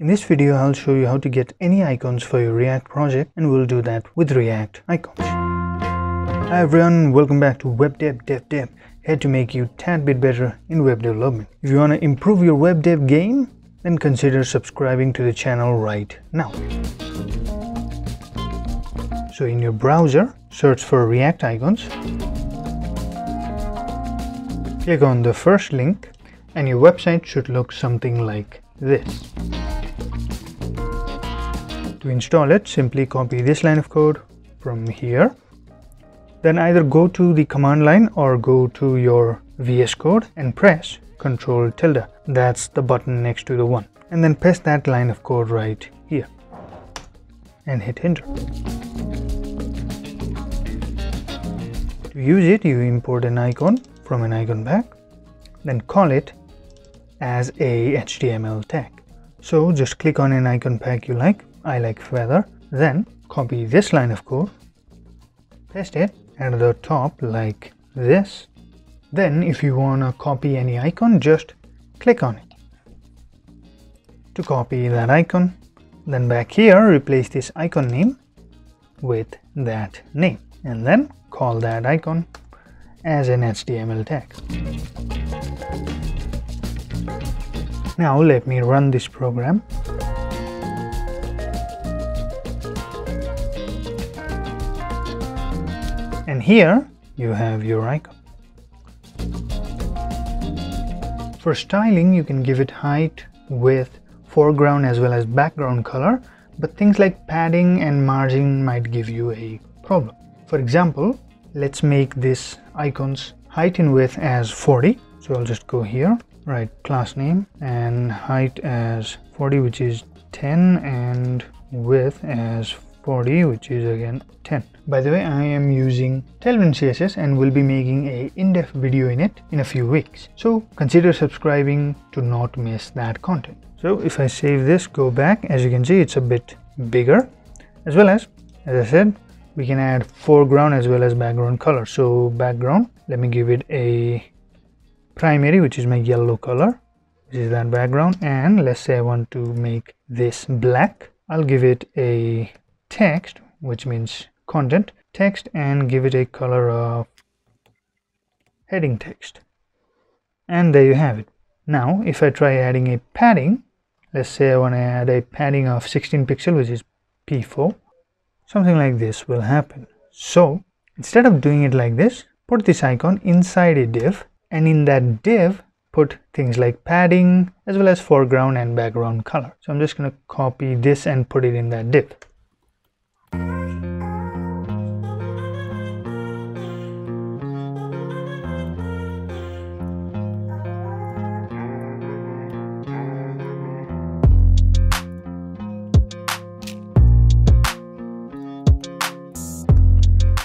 In this video, I'll show you how to get any icons for your React project and we'll do that with React icons. Hi everyone, welcome back to Web Dev Dev Dev, here to make you tad bit better in web development. If you want to improve your web dev game, then consider subscribing to the channel right now. So in your browser, search for React icons. Click on the first link and your website should look something like this. To install it, simply copy this line of code from here. Then either go to the command line or go to your VS Code and press Ctrl tilde. That's the button next to the one. And then paste that line of code right here and hit enter. To use it, you import an icon from an icon pack, then call it as a HTML tag. So just click on an icon pack you like I like feather. Then copy this line of code, paste it at the top like this. Then if you want to copy any icon, just click on it. To copy that icon, then back here replace this icon name with that name and then call that icon as an HTML tag. Now let me run this program. and here you have your icon. For styling you can give it height, width, foreground as well as background color but things like padding and margin might give you a problem. For example, let's make this icon's height and width as 40. So I'll just go here, write class name and height as 40 which is 10 and width as 40 which is again 10 by the way i am using tailwind css and will be making a in-depth video in it in a few weeks. So consider subscribing to not miss that content. So if i save this go back. As you can see it's a bit bigger. As well as as i said we can add foreground as well as background color. So background let me give it a primary which is my yellow color which is that background. And let's say i want to make this black i'll give it a text which means content text and give it a color of heading text. And there you have it. Now if I try adding a padding let's say I want to add a padding of 16 pixel which is p4 something like this will happen. So instead of doing it like this put this icon inside a div and in that div put things like padding as well as foreground and background color. So I'm just going to copy this and put it in that div.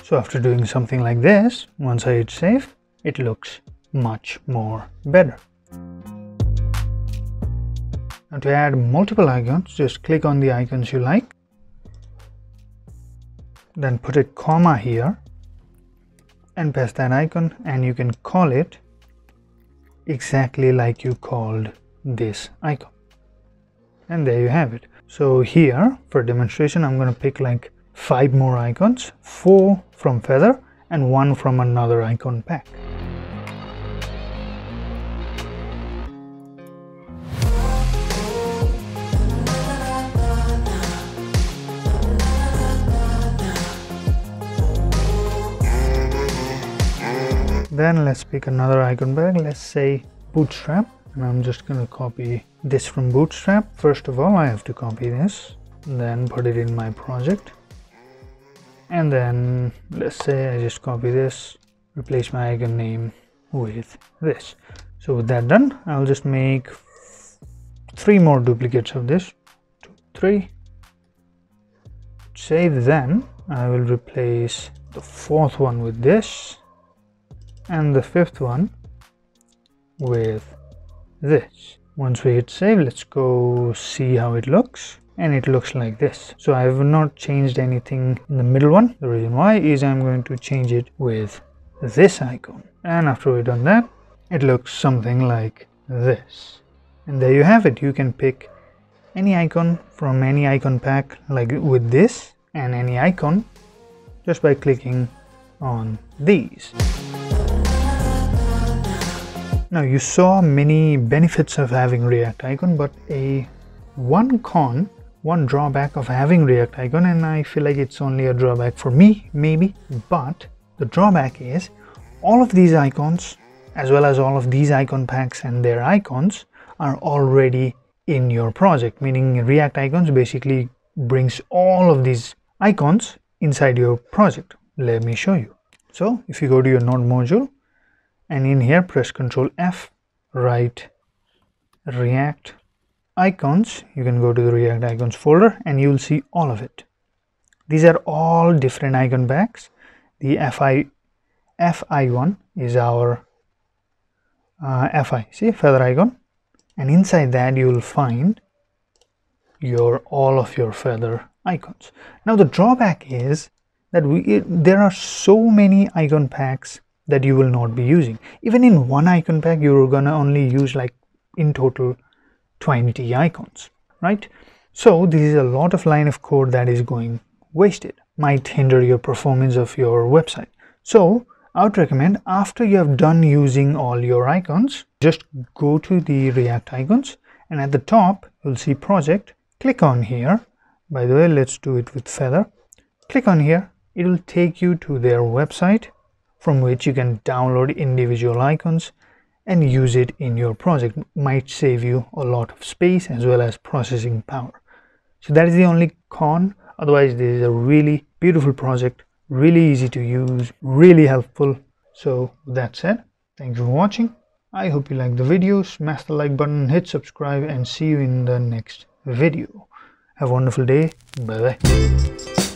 So after doing something like this, once I hit save, it looks much more better. Now to add multiple icons, just click on the icons you like. Then put a comma here and paste that icon and you can call it exactly like you called this icon. And there you have it. So here for demonstration, I'm going to pick like five more icons, four from Feather and one from another icon pack. Then let's pick another icon pack, let's say Bootstrap. And I'm just going to copy this from Bootstrap. First of all, I have to copy this, then put it in my project. And then let's say I just copy this replace my icon name with this. So with that done I'll just make three more duplicates of this. Two three. Save then. I will replace the fourth one with this and the fifth one with this. Once we hit save let's go see how it looks. And it looks like this. So I have not changed anything in the middle one. The reason why is I'm going to change it with this icon. And after we've done that it looks something like this. And there you have it. You can pick any icon from any icon pack like with this and any icon just by clicking on these. Now you saw many benefits of having React icon but a one con, one drawback of having React icon and I feel like it's only a drawback for me maybe but the drawback is all of these icons as well as all of these icon packs and their icons are already in your project meaning react icons basically brings all of these icons inside your project. Let me show you. So if you go to your node module and in here press ctrl f write react icons. You can go to the react icons folder and you'll see all of it. These are all different icon packs. The fi fi1 is our uh, fi see feather icon. And inside that you will find your all of your feather icons. Now the drawback is that we there are so many icon packs that you will not be using even in one icon pack you're gonna only use like in total 20 icons right so this is a lot of line of code that is going wasted might hinder your performance of your website so I would recommend after you have done using all your icons, just go to the React icons and at the top you'll see project. Click on here. By the way, let's do it with Feather. Click on here. It will take you to their website from which you can download individual icons and use it in your project. Might save you a lot of space as well as processing power. So that is the only con. Otherwise, this is a really beautiful project really easy to use really helpful so that said thank you for watching i hope you like the video smash the like button hit subscribe and see you in the next video have a wonderful day bye bye